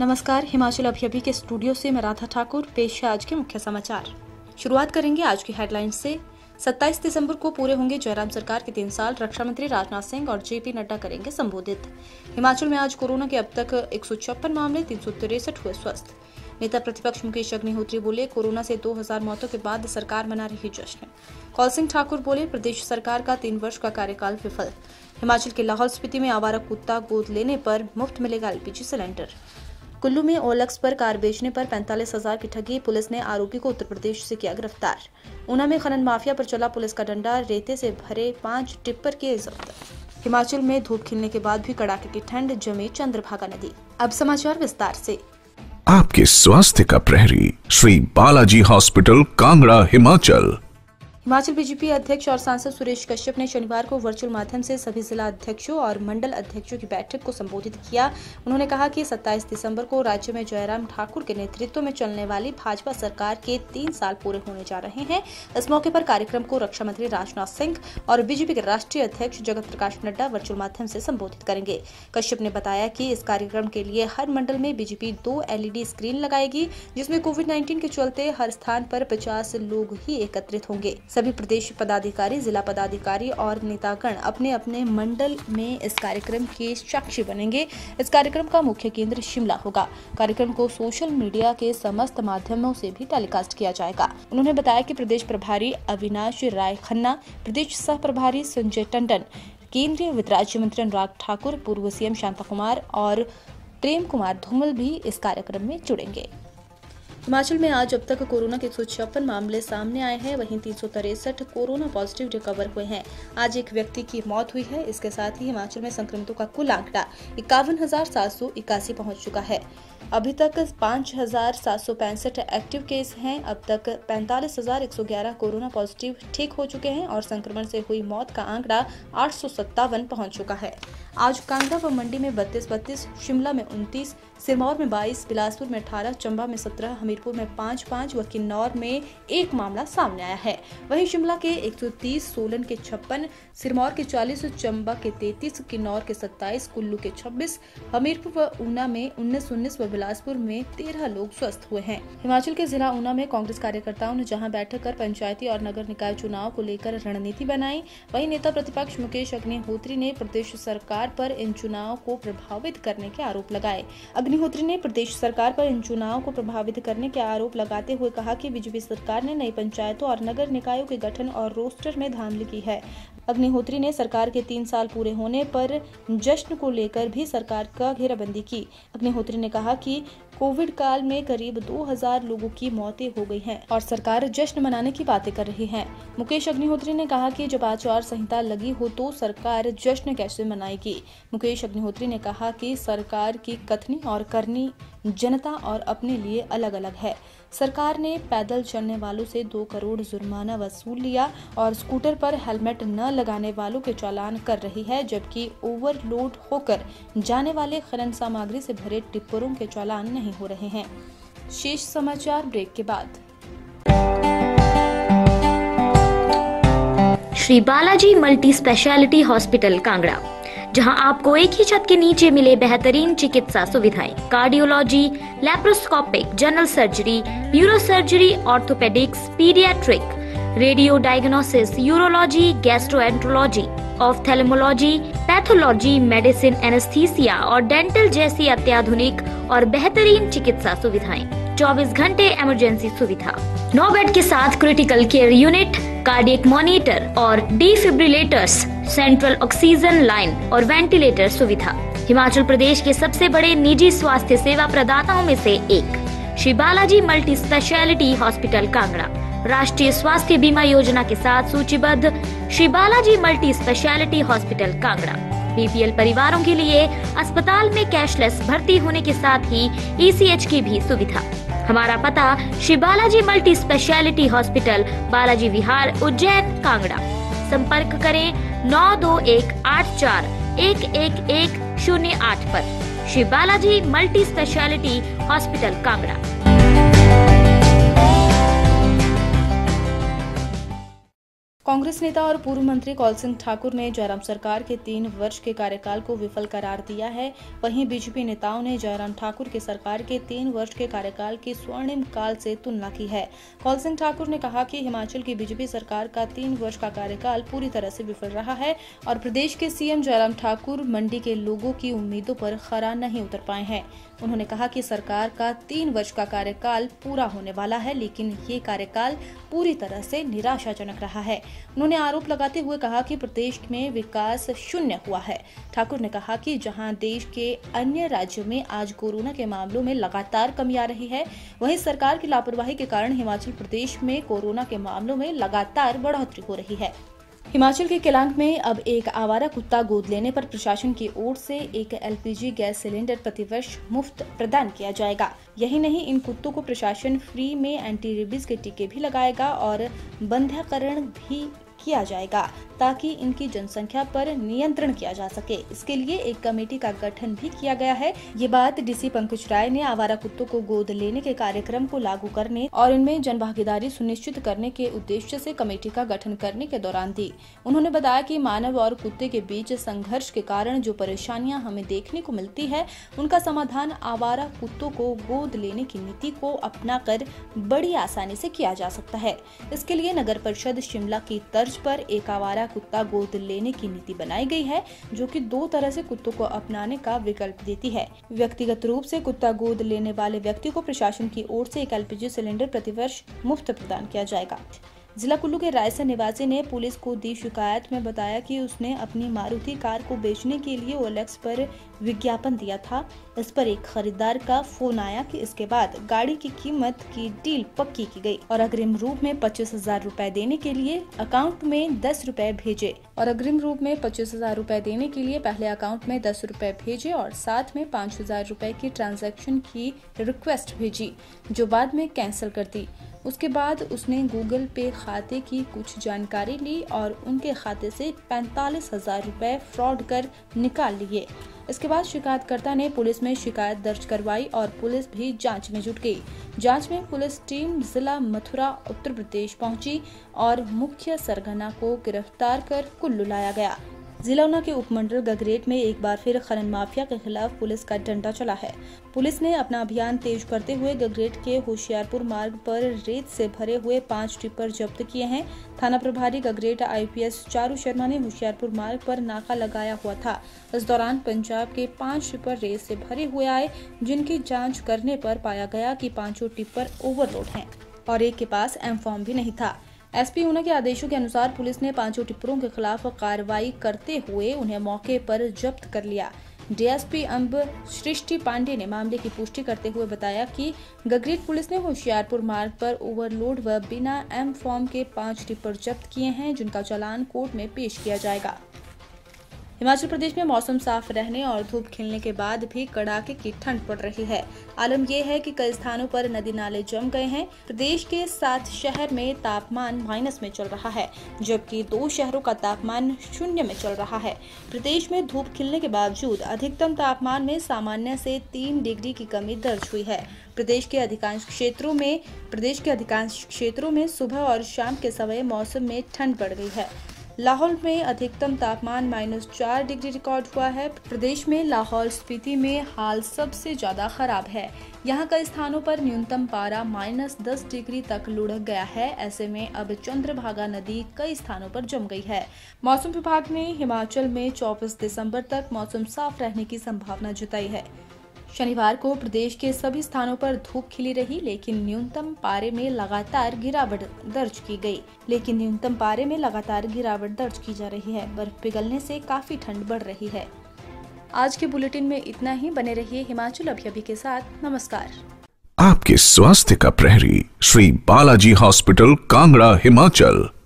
नमस्कार, हिमाचल अभी के स्टूडियो से मैं राधा ठाकुर, पेश है आज के मुख्य समाचार। शुरुआत करेंगे आज की हेडलाइंस से। 27 दिसंबर को पूरे होंगे जयराम सरकार के तीन साल, रक्षा मंत्री राजनाथ सिंह और जेपी नड्डा करेंगे संबोधित। हिमाचल में आज कोरोना के अब तक एक सौ छप्पन मामले, तीन हुए स्वस्थ। नेता प्रतिपक्ष मुकेश अग्निहोत्री बोले, कोरोना से 2000 मौतों के बाद सरकार मना रही जश्न। कौल सिंह ठाकुर बोले, प्रदेश सरकार का तीन वर्ष का कार्यकाल विफल। हिमाचल के लाहौल स्पीति में आवारा कुत्ता गोद लेने पर मुफ़्त मिलेगा एलपीजी सिलेंडर। कुल्लू में ओलक्स पर कार बेचने पर पैंतालीस हज़ार की ठगी, पुलिस ने आरोपी को उत्तर प्रदेश से किया गिरफ़्तार। ऊना में खनन माफिया पर चला पुलिस का डंडा, रेते से भरे पाँच टिप्पर के जब्त। हिमाचल में धूप खिलने के बाद भी कड़ाके की ठंड, जमे चंद्रभागा नदी। अब समाचार विस्तार से। आपके स्वास्थ्य का प्रहरी, श्री बालाजी हॉस्पिटल, कांगड़ा, हिमाचल। हिमाचल बीजेपी अध्यक्ष और सांसद सुरेश कश्यप ने शनिवार को वर्चुअल माध्यम से सभी जिला अध्यक्षों और मंडल अध्यक्षों की बैठक को संबोधित किया। उन्होंने कहा कि 27 दिसंबर को राज्य में जयराम ठाकुर के नेतृत्व में चलने वाली भाजपा सरकार के तीन साल पूरे होने जा रहे हैं। इस मौके पर कार्यक्रम को रक्षा मंत्री राजनाथ सिंह और बीजेपी के राष्ट्रीय अध्यक्ष जगत प्रकाश नड्डा वर्चुअल माध्यम से संबोधित करेंगे। कश्यप ने बताया कि इस कार्यक्रम के लिए हर मंडल में बीजेपी दो एलईडी स्क्रीन लगाएगी, जिसमें कोविड नाइन्टीन के चलते हर स्थान पर पचास लोग ही एकत्रित होंगे। सभी प्रदेश पदाधिकारी, जिला पदाधिकारी और नेतागण अपने अपने मंडल में इस कार्यक्रम के साक्षी बनेंगे। इस कार्यक्रम का मुख्य केंद्र शिमला होगा। कार्यक्रम को सोशल मीडिया के समस्त माध्यमों से भी टेलीकास्ट किया जाएगा। उन्होंने बताया कि प्रदेश प्रभारी अविनाश राय खन्ना, प्रदेश सह प्रभारी संजय टंडन, केंद्रीय वित्त राज्य मंत्री अनुराग ठाकुर, पूर्व सीएम शांता कुमार और प्रेम कुमार धूमल भी इस कार्यक्रम में जुड़ेंगे। हिमाचल में आज अब तक कोरोना के एक सौ छप्पन मामले सामने आए हैं। वहीं तीन कोरोना पॉजिटिव रिकवर हुए हैं। आज एक व्यक्ति की मौत हुई है। इसके साथ ही हिमाचल में संक्रमितों का कुल आंकड़ा इक्यावन पहुँच चुका है। अभी तक पाँच हज़ार सात सौ पैंसठ एक्टिव केस हैं। अब तक पैंतालीस हज़ार एक सौ ग्यारह कोरोना पॉजिटिव ठीक हो चुके हैं और संक्रमण से हुई मौत का आंकड़ा आठ पहुँच चुका है। आज कांगड़ा व मंडी में बत्तीस बत्तीस शिमला में उनतीस सिरमौर में 22, बिलासपुर में 18, चंबा में 17, हमीरपुर में पाँच पाँच व किन्नौर में एक मामला सामने आया है। वहीं शिमला के 130, सोलन के छप्पन सिरमौर के 40, चंबा के 33, किन्नौर के 27, कुल्लू के 26, हमीरपुर व ऊना में उन्नीस उन्नीस व बिलासपुर में तेरह लोग स्वस्थ हुए हैं। हिमाचल के जिला ऊना में कांग्रेस कार्यकर्ताओं ने जहाँ बैठक कर पंचायती और नगर निकाय चुनाव को लेकर रणनीति बनाई वही नेता प्रतिपक्ष मुकेश अग्निहोत्री ने प्रदेश सरकार पर इन चुनाव को प्रभावित करने के आरोप लगाए। अग्निहोत्री ने प्रदेश सरकार पर इन चुनाव को प्रभावित करने के आरोप लगाते हुए कहा कि बीजेपी सरकार ने नई पंचायतों और नगर निकायों के गठन और रोस्टर में धांधली की है? अग्निहोत्री ने सरकार के तीन साल पूरे होने पर जश्न को लेकर भी सरकार का घेराबंदी की। अग्निहोत्री ने कहा कि कोविड काल में करीब 2000 लोगों की मौतें हो गई हैं और सरकार जश्न मनाने की बातें कर रही है। मुकेश अग्निहोत्री ने कहा कि जब आचार संहिता लगी हो तो सरकार जश्न कैसे मनाएगी? मुकेश अग्निहोत्री ने कहा कि सरकार की कथनी और करनी जनता और अपने लिए अलग अलग है। सरकार ने पैदल चलने वालों से दो करोड़ जुर्माना वसूल लिया और स्कूटर पर हेलमेट न लगाने वालों के चालान कर रही है, जबकि ओवरलोड होकर जाने वाले खनन सामग्री से भरे टिप्परों के चालान नहीं हो रहे हैं। शेष समाचार ब्रेक के बाद। Shri Balaji multi speciality hospital, Kangra, जहाँ आपको एक ही छत के नीचे मिले बेहतरीन चिकित्सा सुविधाएँ cardiology laparoscopic general surgery neuro surgery orthopaedics paediatric radio diagnosis, urology, gastroenterology, ophthalmology, pathology, medicine, anaesthesia और डेंटल जैसी अत्याधुनिक और बेहतरीन चिकित्सा सुविधाएँ। 24 घंटे इमरजेंसी सुविधा। नौ बेड के साथ critical care unit cardiac monitor और डिफिब्रिलेटर्स सेंट्रल ऑक्सीजन लाइन और वेंटिलेटर सुविधा। हिमाचल प्रदेश के सबसे बड़े निजी स्वास्थ्य सेवा प्रदाताओं में से एक। Shri Balaji multi speciality hospital Kangra. राष्ट्रीय स्वास्थ्य बीमा योजना के साथ सूचीबद्ध Shri Balaji multi speciality hospital Kangra. BPL परिवारों के लिए अस्पताल में कैशलेस भर्ती होने के साथ ही ईसीएच की भी सुविधा। हमारा पता, Shri Balaji multi speciality hospital, Balaji Vihar, Ujjain, Kangra. संपर्क करें नौ दो एक आठ चार एक एक एक शून्य आठ आरोप Shri Balaji multi speciality hospital Kangra. Congress नेता और पूर्व मंत्री कौल सिंह ठाकुर ने जयराम सरकार के तीन वर्ष के कार्यकाल को विफल करार दिया है। वहीं बीजेपी नेताओं ने जयराम ठाकुर की सरकार के तीन वर्ष के कार्यकाल की स्वर्णिम काल से तुलना की है। कौल सिंह ठाकुर ने कहा कि हिमाचल की बीजेपी सरकार का तीन वर्ष का कार्यकाल पूरी तरह से विफल रहा है और प्रदेश के सीएम जयराम ठाकुर मंडी के लोगों की उम्मीदों पर खरा नहीं उतर पाए हैं। उन्होंने कहा कि सरकार का तीन वर्ष का कार्यकाल पूरा होने वाला है, लेकिन ये कार्यकाल पूरी तरह से निराशाजनक रहा है। उन्होंने आरोप लगाते हुए कहा कि प्रदेश में विकास शून्य हुआ है। ठाकुर ने कहा कि जहाँ देश के अन्य राज्यों में आज कोरोना के मामलों में लगातार कमी आ रही है, वहीं सरकार की लापरवाही के कारण हिमाचल प्रदेश में कोरोना के मामलों में लगातार बढ़ोतरी हो रही है। हिमाचल के केलांग में अब एक आवारा कुत्ता गोद लेने पर प्रशासन की ओर से एक एलपीजी गैस सिलेंडर प्रतिवर्ष मुफ़्त प्रदान किया जाएगा। यही नहीं, इन कुत्तों को प्रशासन फ्री में एंटी रेबीज के टीके भी लगाएगा और बंध्याकरण भी किया जाएगा ताकि इनकी जनसंख्या पर नियंत्रण किया जा सके। इसके लिए एक कमेटी का गठन भी किया गया है। ये बात डीसी पंकज राय ने आवारा कुत्तों को गोद लेने के कार्यक्रम को लागू करने और इनमें जन भागीदारी सुनिश्चित करने के उद्देश्य से कमेटी का गठन करने के दौरान दी। उन्होंने बताया कि मानव और कुत्ते के बीच संघर्ष के कारण जो परेशानियाँ हमें देखने को मिलती है, उनका समाधान आवारा कुत्तों को गोद लेने की नीति को अपनाकर बड़ी आसानी से किया जा सकता है। इसके लिए नगर परिषद शिमला की तर्ज पर एक आवारा कुत्ता गोद लेने की नीति बनाई गई है, जो कि दो तरह से कुत्तों को अपनाने का विकल्प देती है। व्यक्तिगत रूप से कुत्ता गोद लेने वाले व्यक्ति को प्रशासन की ओर से एक एलपीजी सिलेंडर प्रतिवर्ष मुफ़्त प्रदान किया जाएगा। जिला कुल्लू के रायसन निवासी ने पुलिस को दी शिकायत में बताया कि उसने अपनी मारुति कार को बेचने के लिए ओलेक्स पर विज्ञापन दिया था। इस पर एक खरीदार का फ़ोन आया कि इसके बाद गाड़ी की कीमत की डील पक्की की गई और अग्रिम रूप में पच्चीस हज़ार रूपए देने के लिए अकाउंट में दस रूपए भेजे और अग्रिम रूप में पच्चीस हज़ार रूपए देने के लिए पहले अकाउंट में दस रूपए भेजे और साथ में पाँच हज़ार रूपए की ट्रांजेक्शन की रिक्वेस्ट भेजी, जो बाद में कैंसिल कर दी। उसके बाद उसने गूगल पे खाते की कुछ जानकारी ली और उनके खाते से पैंतालीस हज़ार रूपए फ्रॉड कर निकाल लिए। इसके बाद शिकायतकर्ता ने पुलिस में शिकायत दर्ज करवाई और पुलिस भी जाँच में जुट गई। जाँच में पुलिस टीम जिला मथुरा, उत्तर प्रदेश पहुँची और मुख्य सरगना को गिरफ़्तार कर कुल्लू लाया गया। जिला ऊना के उपमंडल गगरेट में एक बार फिर खनन माफिया के खिलाफ पुलिस का डंडा चला है। पुलिस ने अपना अभियान तेज करते हुए गगरेट के होशियारपुर मार्ग पर रेत से भरे हुए पाँच टिप्पर जब्त किए हैं। थाना प्रभारी गगरेट आईपीएस चारू शर्मा ने होशियारपुर मार्ग पर नाका लगाया हुआ था। इस दौरान पंजाब के पाँच टिप्पर रेत से भरे हुए आए, जिनकी जाँच करने पर पाया गया की पाँचों टिप्पर ओवरलोड है और एक के पास एम फॉर्म भी नहीं था। एसपी ऊना के आदेशों के अनुसार पुलिस ने पाँचों टिप्परों के खिलाफ कार्रवाई करते हुए उन्हें मौके पर जब्त कर लिया। डीएसपी अंब सृष्टि पांडे ने मामले की पुष्टि करते हुए बताया कि गगरेट पुलिस ने होशियारपुर मार्ग पर ओवरलोड व बिना एम फॉर्म के पाँच टिप्पर जब्त किए हैं, जिनका चालान कोर्ट में पेश किया जाएगा। हिमाचल प्रदेश में मौसम साफ़ रहने और धूप खिलने के बाद भी कड़ाके की ठंड पड़ रही है। आलम यह है कि कई स्थानों पर नदी नाले जम गए हैं। प्रदेश के सात शहर में तापमान माइनस में चल रहा है, जबकि दो शहरों का तापमान शून्य में चल रहा है। प्रदेश में धूप खिलने के बावजूद अधिकतम तापमान में सामान्य से तीन डिग्री की कमी दर्ज हुई है। प्रदेश के अधिकांश क्षेत्रों में, प्रदेश के अधिकांश क्षेत्रों में सुबह और शाम के समय मौसम में ठंड पड़ गई है। लाहौल में अधिकतम तापमान माइनस चार डिग्री रिकॉर्ड हुआ है। प्रदेश में लाहौल स्पीति में हाल सबसे ज़्यादा खराब है। यहाँ कई स्थानों पर न्यूनतम पारा माइनस दस डिग्री तक लुढ़क गया है। ऐसे में अब चंद्रभागा नदी कई स्थानों पर जम गई है। मौसम विभाग ने हिमाचल में 24 दिसंबर तक मौसम साफ़ रहने की संभावना जताई है। शनिवार को प्रदेश के सभी स्थानों पर धूप खिली रही, लेकिन न्यूनतम पारे में लगातार गिरावट दर्ज की गई। लेकिन न्यूनतम पारे में लगातार गिरावट दर्ज की जा रही है। बर्फ़ पिघलने से काफ़ी ठंड बढ़ रही है। आज के बुलेटिन में इतना ही। बने रहिए हिमाचल अभी के साथ। नमस्कार। आपके स्वास्थ्य का प्रहरी, श्री बालाजी हॉस्पिटल, कांगड़ा, हिमाचल।